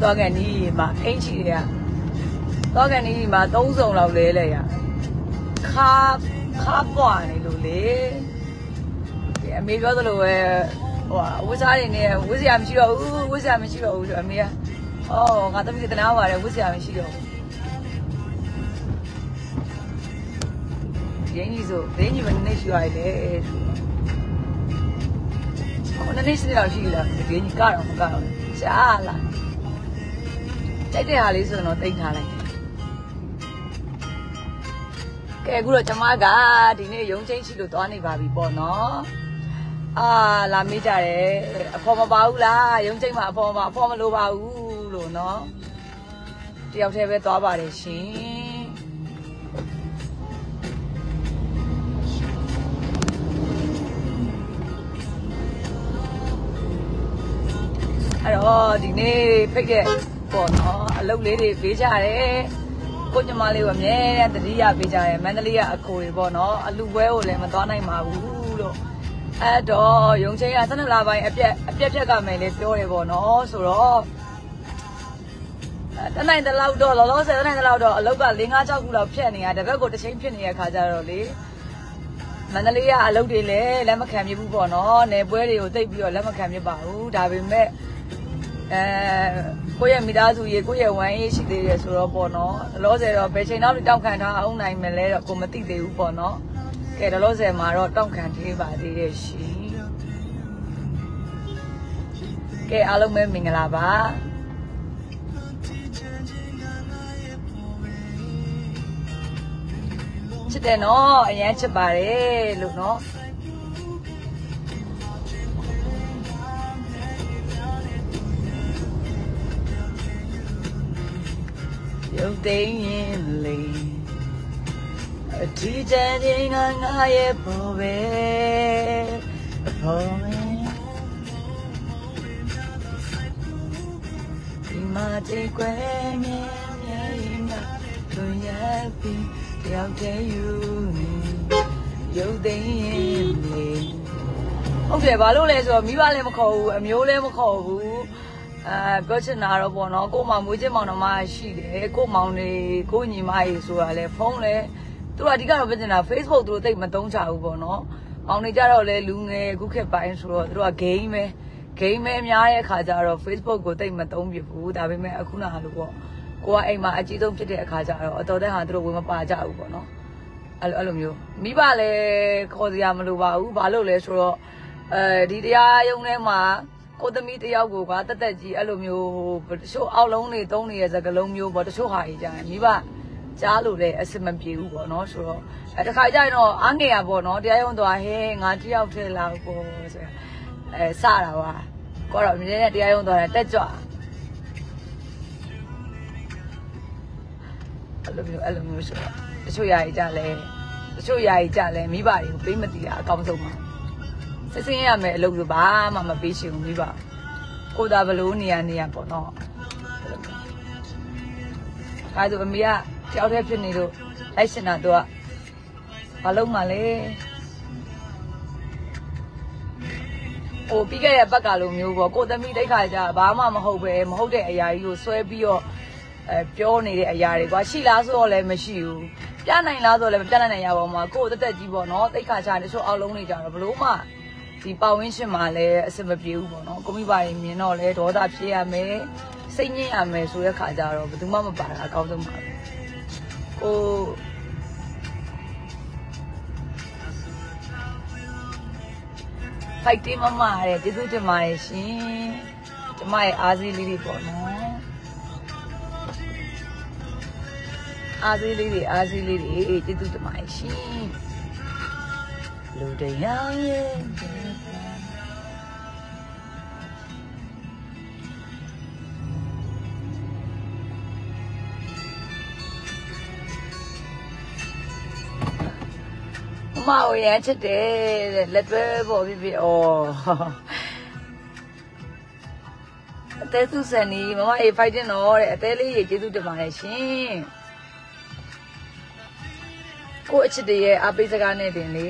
သွားကန်ဒီမှာအင်ချီတွေကသွားကန်ဒီမှာ၃စုံလောက်လဲလဲရခါခါပွားနေလို့လေဒီအမေပြောသလိုပဲဟိုဝစ်စားတွေနဲ့ဝစ်စရာမရှိတော့ဘူးဝစ်စရာမရှိတော့ဘူးဆိုအမေကအော်ငါသမီးကတနာပါတယ်ဝစ်စရာမရှိတော့ဘူးရင်းကြီးဆိုရင်းကြီးမနေရှိရတယ်ခုနနေ့စနေတော့ရှိလားရင်းကြီးကတော့မကတော့ရှားလား ကြိုက်တဲ့ဟာလေးဆိုတော့တိတ်ထားလိုက်ကဲအခုတော့ကျမကဒီနေ့ရုံချင်းရှိလို့သွားနေပါပြီပေါ့နော်အာလာမေးကြတယ်အဖော်မပါဘူးလားရုံချင်းမှာအဖော်မအဖော်မလိုပါဘူးလို့နော်တယောက်တည်းပဲသွားပါတယ်ရှင်အဲ့တော့ဒီနေ့ဖိတ်တဲ့ ပေါ့နော်အလုပ်လေးတွေပေးကြတယ်ကိုညီမလေးကိုအမြဲတမ်းတတိယပေးကြတယ်မန္တလေးကအခိုတွေပေါ့နော်အလူပွဲကိုလည်းမသွားနိုင်ပါဘူးလို့အဲ့တော့ရုံချင်းက12လပိုင်းအပြက်အပြက်ပြက်ကမယ်လေပြောတယ်ပေါ့နော်ဆိုတော့တနိုင်တလောက်တော့လောလောဆယ်တနိုင်တလောက်တော့အလုတ်က၄၅6ခုလောက်ဖြတ်နေရတပတ်ကိုတစ်ချိန်ဖြစ်နေတဲ့ခါကျတော့လေမန္တလေးကအလုတ်တွေလည်းလက်မခံမြဘူးပေါ့နော်နယ်ပွဲတွေကိုတိတ်ပြီးတော့လက်မခံမြပါဘူးဒါပေမဲ့အဲ ကိုယ့်ရဲ့မိသားစုရေကိုယ့်ရဲ့ဝမ်းရေးရှိသေးတယ်ဆိုတော့ပေါ့နော်လောဆယ်တော့ဘယ်ချိန်တော့တောက်ခံထားအောင်နိုင်မလဲတော့ကိုမသိသေးဘူးပေါ့နော်ကဲလောဆယ်မှာတော့တောက်ခံသေးပါသေးတယ်ရှင်ကဲအားလုံးပဲမင်္ဂလာပါချစ်တယ်နော်အရင်ချစ်ပါတယ်လို့နော် ရုပ်သိမ်းရင်လေအထီးကျန်ခြင်းကငါရဲ့ပေါ်ပဲအပေါ်ပဲဒီမှာကြိတ်ကွယ်မြဲမြဲရင်ကသူရဲ့ပြီးတယောက်တည်းယူနေရုပ်သိမ်းရင်လေဟုတ်တယ်ဘာလို့လဲဆိုတော့မိဘလည်းမခေါ်ဘူးအမျိုးလည်းမခေါ်ဘူး အဲပြောချင်တာတော့ပေါ့နော်ကို့မောင်မွေးချင်းမောင်နှမရှိတယ်ကို့မောင်တွေကိုညီမကြီးဆိုတာလဲဖုန်းလဲသူတို့အဓိကတော့ပြောချင်တာ Facebook သူတို့တိတ်မသုံးချဘူးပေါ့နော်မောင်တွေကြတော့လဲလူငယ်အခုခေတ်ပိုင်းဆိုတော့သူတို့က game ပဲ game ပဲများတဲ့အခါကျတော့ Facebook ကိုတိတ်မသုံးပြဘူးဒါပေမဲ့အခုနဟာလို့ပေါ့ကိုကအိမ်မှာအကြီးဆုံးဖြစ်တဲ့အခါကျတော့အတော်တဲ့ဟာသူတို့ဝင်မပါကြဘူးပေါ့နော်အဲ့လိုအဲ့လိုမျိုးမိဘလည်းခေါ်စရာမလိုပါဘူးဘာလို့လဲဆိုတော့အဲဒီတရားရုံထဲမှာ ကိုသမီးတယောက်ကိုကတက်တက်ကြီးအဲ့လိုမျိုးတချို့အောက်လုံးတွေတုံးနေတဲ့စကလုံးမျိုးပေါ့တချို့ဟာကြီးကြရင်မိဘကြားလို့လည်းအဆင်မပြေဘူးပေါ့နော်ဆိုတော့အဲတခါကျရင်တော့အားငယ်ရပေါ့နော်တရားရုံသွားဟဲငါတယောက်ထဲလာပေါ့ဆိုရအဲစတာပါကောတော့အမြဲတမ်းတရားရုံသွားတယ်တက်ကြွအဲ့လိုမျိုးအဲ့လိုမျိုးဆိုတော့တချို့ຢာကြီးကြလဲတချို့ຢာကြီးကြလဲမိဘတွေကိုပေးမတည်တာအကောင်းဆုံးပါ စစ်စင်းရမယ်အလုပ်ဆိုဘာမှမပေးရှင်ဘူးမိဘကိုသာဘလို့နေရနေရပေါ့နော်အဲဒါအမေကတယောက်တည်းဖြစ်နေလို့လိုက်ရှင်တာသူကဘာလုံးမှလဲဟိုပြီးခဲ့တဲ့ဘက်ကလိုမျိုးပေါ့ကိုသမီးတိတ်ခါကြဘာမှမဟုတ်ပဲမဟုတ်တဲ့အရာကြီးကိုဆွဲပြီးတော့အဲပြောနေတဲ့အရာတွေကွာရှိလားဆိုတော့လည်းမရှိဘူးပြနိုင်လားဆိုတော့လည်းမပြနိုင်နိုင်ရပါဘူးမှာကိုယ်တက်တက်ကြီးပေါ့နော်တိတ်ခါချတချို့အောက်လုံးနေကြတော့ဘလို့မှ ဒီပတ်ဝန်းကျင်မှာလည်းအဆင်မပြေဘူးပေါ့နော်ကိုမိပါရင်မြင်တော့လဲဒေါသဖြစ်ရမယ်စိတ်ညစ်ရမယ်ဆိုတဲ့ခါကျတော့ဘယ်သူမှမပါတာအကောင်းဆုံးပါပဲကိုဖိုက်တင်းမမတဲ့ကျေးဇူးတင်ပါတယ်ရှင်ကျမရဲ့အားစီးလေးတွေပေါ့နော်အားစီးလေးတွေအားစီးလေးတွေကျေးဇူးတင်ပါတယ်ရှင်လူတရားရဲ့ မမကိုရမ်းချစ်တယ်တဲ့လက်တွဲပေါ်ဖြစ်ဖြစ်ဩအသေးစုစံနီမမအေးဖိုက်တင်တော့တဲ့အသေးလေးရေကျေးဇူးတင်ပါတယ်ရှင်ကိုအချစ်တရဲ့အပိစကားနဲ့တင်လေ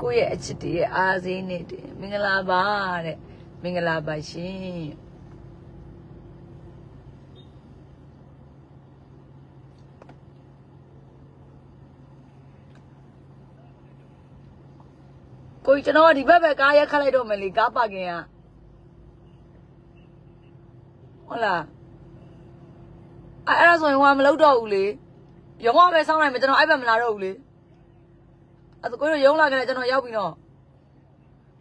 ကိုကိုယ့်ရဲ့အချစ်တွေရဲ့အားစေးနဲ့တင်မင်္ဂလာပါတဲ့မင်္ဂလာပါရှင် ကိုကြီးကျွန်တော်ကဒီဘက်ပဲကားရက်ခတ်လိုက်တော့မယ်လေကားပါကင်ကဟုတ်လားအဲ့အဲ့ဒါဆိုရင်ဟိုကမလုပ်တော့ဘူးလေရုံးကပဲစောင်းလိုက်မယ်ကျွန်တော်အဲ့ဘက်မလာတော့ဘူးလေအဲ့ဒါကိုကြီးရုံးလာခဲ့တယ်ကျွန်တော်ရောက်ပြီနော်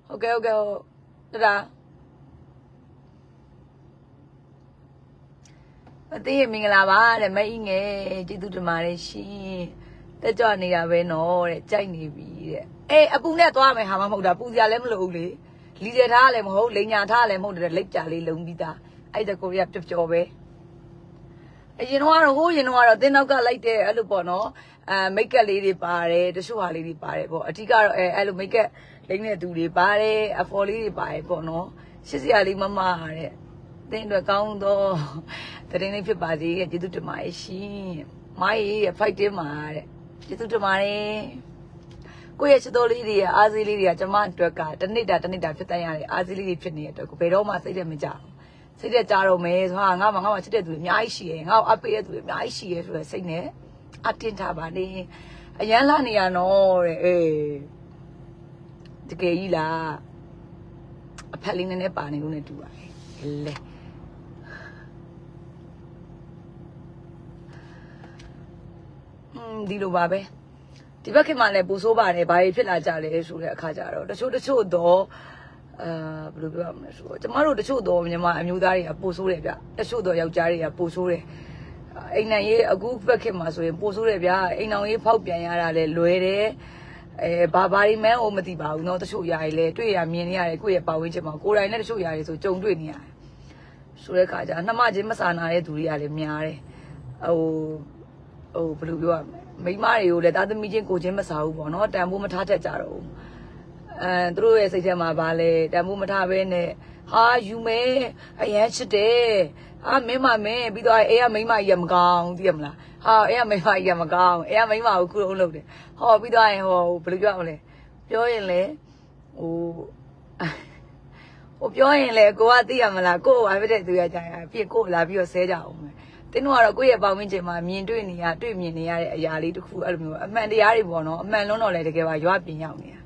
ဟုတ်ကဲ့ဟုတ်ကဲ့ဟုတ်တဒါအသေးမင်္ဂလာပါတဲ့မအင်းငယ်ကျေးဇူးတင်ပါတယ်ရှင် တက်ကြွနေတာပဲနော်တဲ့ကြိုက်နေပြီတဲ့အေးအပူနဲ့သွားမယ်ဟာမမဟုတ်တာပူစရာလည်းမလိုဘူးလေလီတယ်ထားလည်းမဟုတ်လိန်ညာထားလည်းမဟုတ်တဲ့လက်ကြလေးလုံပြီးသားအဲ့ဒါကိုရပျော်ပျော်ပဲအရင်တော့ဟိုးရင်တော့တင်းနောက်ကလိုက်တဲ့အဲ့လိုပေါ့နော်အဲမိတ်ကပ်လေးတွေပါတယ်တချို့ဟာလေးတွေပါတယ်ပေါ့အဓိကတော့အဲအဲ့လိုမိတ်ကပ်လိမ့်တဲ့သူတွေပါတယ်အဖော်လေးတွေပါတယ်ပေါ့နော်ရှစ်စရာလေးမမတဲ့တင်းအတွက်ကောင်းတော့တရင်လေးဖြစ်ပါစေရဲ့ကျေးဇူးတင်ပါတယ်ရှင်မိုင်းရဲ့ fight တင်ပါတဲ့ ကျေးဇူးတင်ပါတယ်ကိုယ့်ရဲ့ချစ်တော်လေးတွေရဲ့အားစီးလေးတွေကကျမအတွက်ကတနစ်တာတနစ်တာဖြစ်တတ်ရတဲ့အားစီးလေးတွေဖြစ်နေတဲ့အတွက်ကိုဘယ်တော့မှစိတ်ထဲမကြဘူးစိတ်ထဲကြတော့မယ်ဆိုတာငါမှငါမှချစ်တဲ့သူတွေအများကြီးရှိရဲ့ငါ့ကိုအပေးတဲ့သူတွေအများကြီးရှိရဲ့ဆိုတဲ့စိတ်နဲ့အတင်းထားပါနေအရန်လာနေရနော်တဲ့အေးတကယ်ကြီးလားအဖက်လေးနည်းနည်းပါနေလို့ ਨੇ တူပါတယ်လဲ ဒီလိုပါပဲဒီဘက်ခင်မှလည်းပူဆိုးပါတယ်ဘာတွေဖြစ်လာကြလဲဆိုတဲ့အခါကျတော့တချို့တချို့တော့အာဘယ်လိုပြောရမလဲဆိုတော့ကျမတို့တချို့တော့မြန်မာအမျိုးသားတွေကပူဆိုးတယ်ဗျတချို့တော့ယောက်ျားတွေကပူဆိုးတယ်အိမ်နိုင်ရေးအခုဘက်ခင်မှာဆိုရင်ပူဆိုးတယ်ဗျအိမ်အောင်ရေးဖောက်ပြန်ရတာလည်းလွယ်တယ်အဲဘာဘာရီမန်းအိုမသိပါဘူးเนาะတချို့ຢာတွေလည်းတွေ့ရမြင်နေရတယ်ကိုယ့်ရဲ့ပတ်ဝန်းကျင်မှာကိုယ်တိုင်နဲ့တချို့ຢာတွေဆိုကြုံတွေ့နေရတယ်ဆိုတဲ့ခါကျနှမချင်းမစာနာတဲ့သူတွေကလည်းများတယ်ဟိုဟိုဘယ်လိုပြောရမလဲ ဲ မိမတွေကိုလည်းသားသမီးချင်းကိုချင်းမစားဘူးပေါ့နော်တန်ဖိုးမထားတတ်ကြတော့ဘူးအဲသူတို့ရဲ့စိတ်ထဲမှာဗာလဲတန်ဖိုးမထားဘဲနဲ့ဟာယူမဲအရန်ချစ်တယ်အာမင်းမမင်းပြီးတော့အေးကမိမကြီးကမကောင်းသိရမလားဟာအေးကမိမကြီးကမကောင်းအေးကမိမကိုခုလုံးလုပ်တယ်ဟောပြီးတော့ရင်ဟောဘယ်လိုပြောရမလဲပြောရင်လေဟိုဟိုပြောရင်လေကိုကသိရမလားကိုကဘာဖြစ်တဲ့သူရကြရင်ပြစ်ကိုလာပြီးတော့ဆဲကြအောင်မယ် တင်းတို့ကတော့ကိုယ့်ရဲ့ပေါင်းဝန်းကျင်မှာမြင်တွေ့နေရတွေ့မြင်နေရတဲ့အရာလေးတစ်ခုအဲ့လိုမျိုးအမှန်တရားတွေပေါ့နော်အမှန်လုံးတော့လေတကယ်ပါရွာပြင်ရောက်နေတာ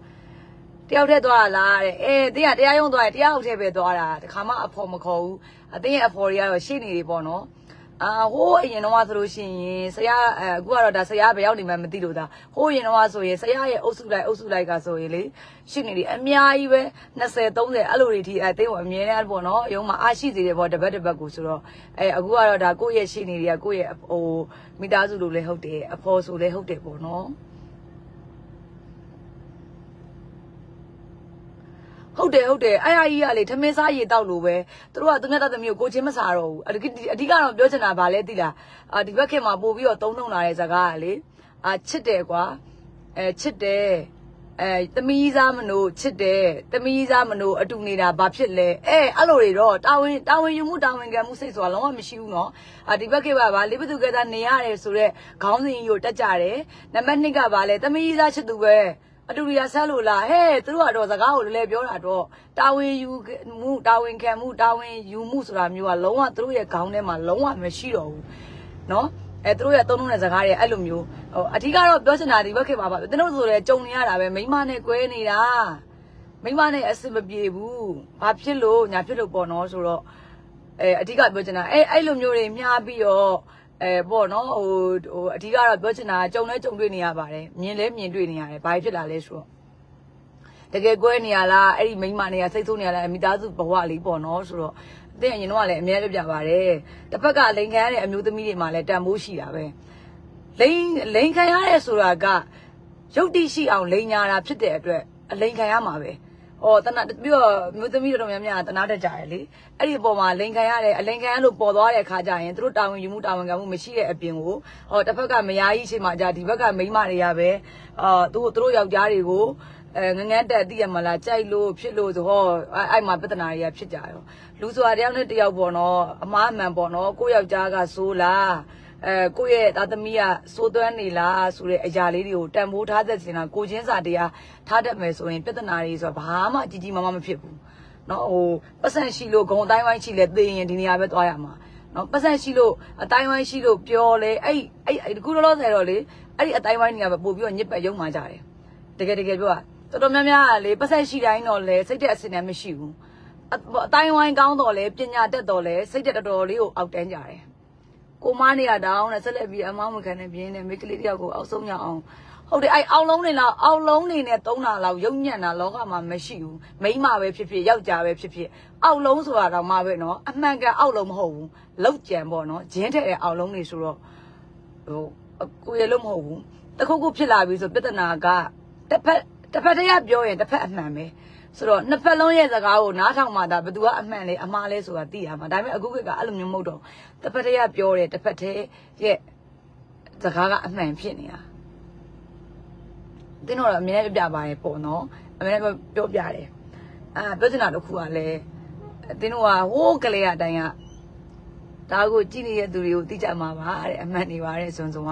တယောက်တည်းသွားလာတဲ့အဲတင်းကတရားရုံးသွားတယ်တရားဟုတ်ထဲပဲသွားတာတခါမှအဖော်မခေါ်ဘူးအတင်းရဲ့အဖော်တွေကတော့ရှေ့နေတွေပေါ့နော် အာဟိုးအရင်တော့ဆိုလို့ရှိရင်ဆရာအခုကတော့ဒါဆရာဘယ်ရောက်နေမှမသိလို့ဒါဟိုးရင်တော့ဆိုရင်ဆရာရဲ့အုပ်စုလိုက်အုပ်စုလိုက်ကဆိုရင်လေရှိနေတယ်အများကြီးပဲ20 30အဲ့လိုတွေထိအဲတင်းကအမြဲတမ်းပေါ့နော်ရုံးမှာအားရှိစေတယ်ပေါ့တပတ်တပတ်ကိုဆိုတော့အဲအခုကတော့ဒါကိုယ့်ရဲ့ရှိနေတွေကကိုယ့်ရဲ့ဟိုမိသားစုလိုလည်းဟုတ်တယ်အဖော်ဆိုလည်းဟုတ်တယ်ပေါ့နော် ဟုတ်တယ်ဟုတ်တယ်အဲ့အကြီးကလေထမင်းစားရေတောက်လို့ပဲသူတို့ကသူငက်တသမီးကိုကိုချင်းမစားတော့ဘူးအဓိအဓိကတော့ပြောချင်တာဗာလဲသိလားအာဒီဘက်ခင်မှာပို့ပြီးတော့သုံးထုံလာတဲ့ဇာကားကလေအာချစ်တယ်ကွာအဲချစ်တယ်အဲသမီးစားမလို့ချစ်တယ်သမီးစားမလို့အတူနေတာဘာဖြစ်လဲအဲအဲ့လိုတွေတော့တာဝန်တာဝန်ယူမှုတာဝန်ခံမှုစိတ်ဆိုတာလုံးဝမရှိဘူးเนาะအာဒီဘက်ကပါဗာလေးဘသူကသာနေရတယ်ဆိုတော့ခေါင်းစဉ်ကြီးကိုတက်ကြတယ်နံပါတ်2ကဗာလဲသမီးစားချစ်သူပဲ အတူတူရဆက်လို့လားဟဲ့သူတို့ကတော့စကားကိုလည်းပြောတာတော့တာဝန်ယူမှုတာဝန်ခံမှုတာဝန်ယူမှုဆိုတာမျိုးကလုံးဝသူတို့ရဲ့ခေါင်းထဲမှာလုံးဝမရှိတော့ဘူးเนาะအဲသူတို့ရဲ့သုံးလုံးတဲ့စကားတွေအဲ့လိုမျိုးဟိုအဓိကတော့ပြောချင်တာဒီဘက်ခေပါပါသူတို့ဆိုလည်းကြုံနေရတာပဲမိမနဲ့ကွဲနေတာမိမနဲ့အဆင်မပြေဘူးဘာဖြစ်လို့ညာဖြစ်လို့ပေါ့နော်ဆိုတော့အဲအဓိကပြောချင်တာအဲအဲ့လိုမျိုးတွေမျှပြီးတော့ အဲပေါ့နော်ဟိုဟိုအဓိကတော့ပြောချင်တာကြုံလဲကြုံတွေ့နေရပါတယ်မြင်လဲမြင်တွေ့နေရတယ်ဘာဖြစ်လာလဲဆိုတော့တကယ်ကွဲနေရလားအဲ့ဒီမိန်းမနေရစိတ်ဆိုးနေရလားမိသားစုဘဝလေးပေါ့နော်ဆိုတော့အတင်းအရင်တော့လည်းအများပြပြပါတယ်တစ်ဖက်ကလိန်ခံရတဲ့အမျိုးသမီးတွေမှာလည်းတန်ဖိုးရှိတာပဲလိန်လိန်ခံရတဲ့ဆိုတာကရုပ်တိရှိအောင်လိန်ညာတာဖြစ်တဲ့အတွက်အလိန်ခံရမှာပဲ ဟောတနာပြီးတော့မျိုးသမီးတို့များများတနာတတ်ကြရလေအဲ့ဒီအပေါ်မှာလိန်ခံရတယ်အလိန်ခံရလို့ပေါ်သွားတဲ့အခါကျရင်သူတို့တာဝန်ယူမှုတာဝန်ခံမှုမရှိတဲ့အပြင်ကိုဟောတစ်ဖက်ကမယားကြီးချိန်မှာじゃဒီဘက်ကမိန်းမတွေကပဲအာသူတို့သူတို့ယောက်ျားတွေကိုအဲငငန်းတက်သိရမလားကြိုက်လို့ဖြစ်လို့ဆိုဟောအဲ့မှာပြဿနာတွေကဖြစ်ကြရောလူဆိုတာတယောက်နဲ့တယောက်ပေါ့နော်အမားအမှန်ပေါ့နော်ကိုယောက်ျားကဆိုးလား အဲကိုယ့်ရဲ့သားသမီးကစိုးသွမ်းနေလားဆိုတဲ့အရာလေးတွေကိုတန်ဖိုးထားသက်စင်တာကိုချင်းစာတရားထားတတ်မယ်ဆိုရင်ပြဿနာတွေဆိုတာဘာမှကြီးကြီးမားမားမဖြစ်ဘူးနော်ဟိုပတ်စံရှိလို့ဂုံအတိုင်းဝိုင်းရှိလဲသိရင်ဒီနေရာပဲသွားရမှာနော်ပတ်စံရှိလို့အတိုင်းဝိုင်းရှိလို့ပြောလဲအဲ့အဲ့အဲ့ဒီခုလောလောဆယ်တော့လေအဲ့ဒီအတိုင်းဝိုင်းနေရာပဲပို့ပြီးတော့ညစ်ပတ်ရုံမှကြတယ်တကယ်တကယ်ပြောတာတော်တော်များများကလေပတ်စံရှိတိုင်းတော့လေစိတ်တဲ့အစင်နဲ့မရှိဘူးအအတိုင်းဝိုင်းကောင်းတော့လဲပညာတတ်တော့လဲစိတ်တက်တော်တော်လေးကိုအောက်တန်းကြတယ် ကိုမနေရတောင်းနဲ့ဆက်လက်ပြီးအမောင်းမခံနဲ့ပြင်းနဲ့မိကလေးတယောက်ကိုအောက်ဆုံးရအောင်ဟုတ်တယ်အဲ့အောက်လုံးနေလားအောက်လုံးနေနဲ့သုံးတာလောက်ရုံညံ့တာလောကမှာမရှိဘူးမိန်းမပဲဖြစ်ဖြစ်ယောက်ျားပဲဖြစ်ဖြစ်အောက်လုံးဆိုတာတော့မှပဲနော်အမှန်ကန်အောက်လုံးမဟုတ်ဘူးလောက်ကြံပေါ့နော်ဂျင်းထက်တဲ့အောက်လုံးနေဆိုတော့ဟိုအကိုရလို့မဟုတ်ဘူးတခုခုဖြစ်လာပြီဆိုပြဿနာကတစ်ဖက်တစ်ဖက်တည်းကပြောရင်တစ်ဖက်အမှန်ပဲ ဆိုတော့နှစ်ဖက်လုံးရဲ့စကားကိုနားထောင်မှဒါဘယ်သူကအမှန်လဲအမှားလဲဆိုတာသိရမှာဒါပေမဲ့အခုခေတ်ကအဲ့လိုမျိုးမဟုတ်တော့တစ်ဖက်တည်းကပြောတယ်တစ်ဖက်တည်းရဲ့စကားကအမှန်ဖြစ်နေတာတင်းတော့အမြဲပြပြပါတယ်ပေါ့နော်အမြဲပြောပြတယ်အာပြောချင်တာတစ်ခုကလည်းတင်းတို့ကဟိုးကလေးအတိုင်းကဒါကိုကြည့်နေတဲ့သူတွေကိုသိကြမှာပါတဲ့အမှန်တွေပါတဲ့ဇွန်ဇွန်က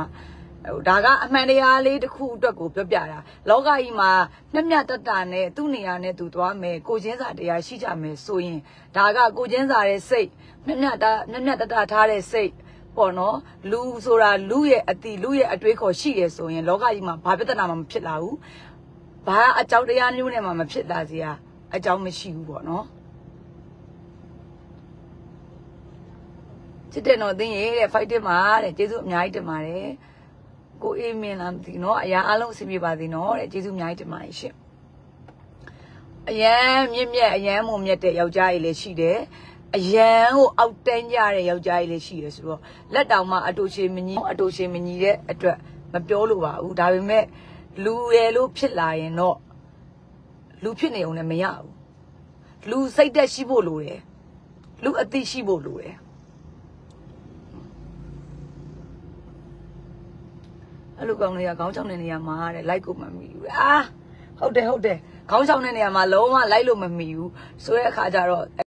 ဟိုဒါကအမှန်တရားလေးတစ်ခုအတွက်ကိုပြောပြတာလောကကြီးမှာမျက်မျက်တတနဲ့သူ့နေရာနဲ့သူသွားမယ်ကိုချင်းစာတရားရှိကြမယ်ဆိုရင်ဒါကကိုချင်းစာရဲ့စိတ်မျက်မျက်တမျက်မျက်တတထားတဲ့စိတ်ပေါ့နော်လူဆိုတာလူရဲ့အတိလူရဲ့အတွေးခေါ်ရှိတယ်ဆိုရင်လောကကြီးမှာဘာပြဿနာမှမဖြစ်လာဘူးဘာအကြောင်းတရားမျိုးနဲ့မှမဖြစ်လာစရာအကြောင်းမရှိဘူးပေါ့နော်ချစ်တဲ့တော့သင်ရဲ့တဲ့ fight တင်မှာတဲ့ကျေးဇူးအများကြီးတင်ပါတယ် ကိုအေးမင်းလားမသိနော်အရာအလုံးအဆင်ပြေပါသေးနော်တဲ့ကျေးဇူးအများကြီးတင်ပါတယ်ရှင်အရန်မြင့်မြတ်အရန်မုံမြတ်တဲ့ယောက်ျားကြီးလည်းရှိတယ်အရန်ကိုအောက်တန်းကြတဲ့ယောက်ျားကြီးလည်းရှိတယ်ဆိုတော့လက်တောင်မှအတူချေမညီအတူချေမညီတဲ့အတွက်မပြောလို့ပါဘူးဒါပေမဲ့လူရယ်လို့ဖြစ်လာရင်တော့လူဖြစ်နေအောင်လည်းမရဘူးလူစိတ်သက်ရှိဖို့လိုတယ်လူအသိရှိဖို့လိုတယ် အဲ့လိုကောင်လေးကခေါင်းချောင်းတဲ့နေရာမှာတဲ့လိုက်ကိုမမီဘူးအာဟုတ်တယ်ဟုတ်တယ်ခေါင်းချောင်းတဲ့နေရာမှာလုံးဝလိုက်လို့မမီဘူးဆိုတဲ့အခါကျတော့